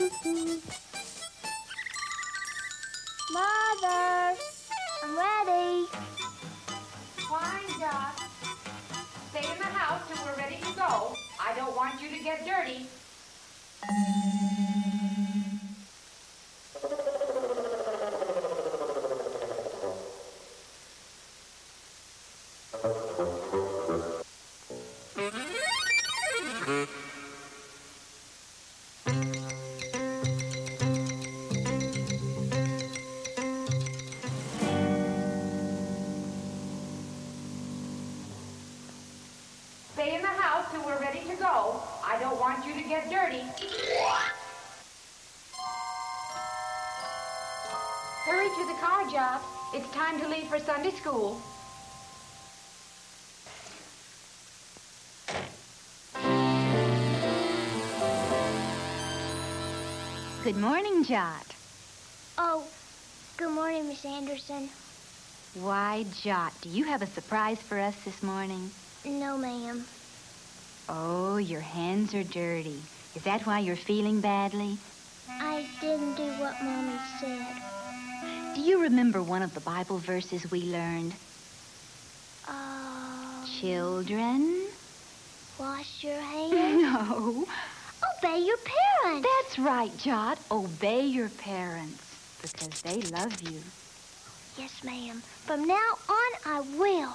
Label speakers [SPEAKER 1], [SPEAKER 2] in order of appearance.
[SPEAKER 1] Mother, I'm ready.
[SPEAKER 2] Wind up. Stay in the house till we're ready to go. I don't want you to get dirty. Mm-hmm. Stay in the house till we're ready to go. I don't want you to get dirty. Hurry to the car, Jot. It's time to leave for Sunday school.
[SPEAKER 3] Good morning, Jot.
[SPEAKER 1] Oh, good morning, Miss Anderson.
[SPEAKER 3] Why, Jot, do you have a surprise for us this morning?
[SPEAKER 1] No, ma'am.
[SPEAKER 3] Oh, your hands are dirty. Is that why you're feeling badly?
[SPEAKER 1] I didn't do what Mommy said.
[SPEAKER 3] Do you remember one of the Bible verses we learned?
[SPEAKER 1] Uh,
[SPEAKER 3] Children?
[SPEAKER 1] wash your hands.
[SPEAKER 3] No.
[SPEAKER 1] Obey your parents.
[SPEAKER 3] That's right, Jot. Obey your parents because they love you.
[SPEAKER 1] Yes, ma'am. From now on, I will.